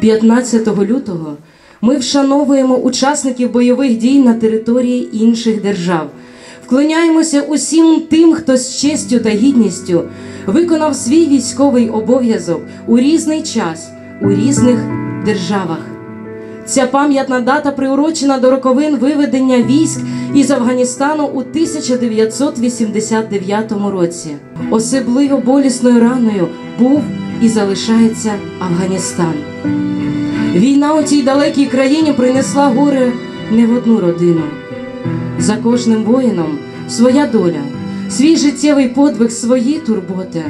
15 лютого ми вшановуємо учасників бойових дій на території інших держав, вклоняємося усім тим, хто з честю та гідністю виконав свій військовий обов'язок у різний час у різних державах. Ця пам'ятна дата приурочена до роковин виведення військ із Афганістану у 1989 році. Особливо болісною раною був і залишається Афганістан. Війна у цій далекій країні принесла горе не в одну родину. За кожним воїном своя доля, свій життєвий подвиг, свої турботи.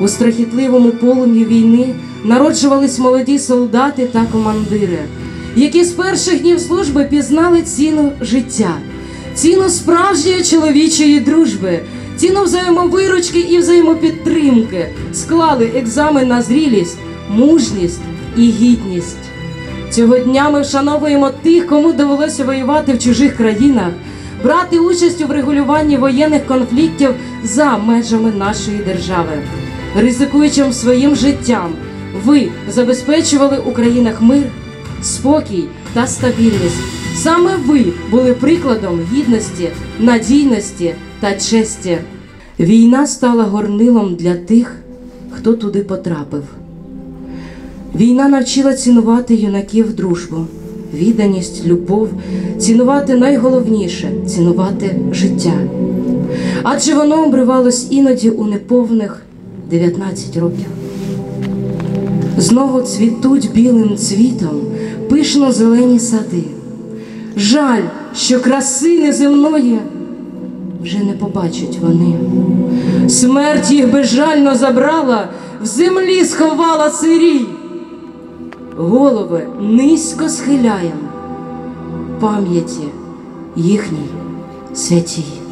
У страхітливому полум'ї війни народжувались молоді солдати та командири, які з перших днів служби пізнали ціну життя, ціну справжньої чоловічої дружби, ціну взаємовиручки і взаємопідтримки, склали екзамен на зрілість, мужність і гідність. Цього дня ми вшановуємо тих, кому довелося воювати в чужих країнах, брати участь у врегулюванні воєнних конфліктів за межами нашої держави. Ризикуючи своїм життям, ви забезпечували у країнах мир, спокій та стабільність. Саме ви були прикладом гідності, надійності та честі. Війна стала горнилом для тих, хто туди потрапив. Війна навчила цінувати юнаків дружбу, відданість, любов, цінувати найголовніше цінувати життя. Адже воно обривалось іноді у неповних 19 років. Знову цвітуть білим цвітом пишно зелені сади. Жаль, що краси неземної вже не побачать вони. Смерть їх безжально забрала, в землі сховала сирій. Голови низько схиляєм пам'яті їхній святій.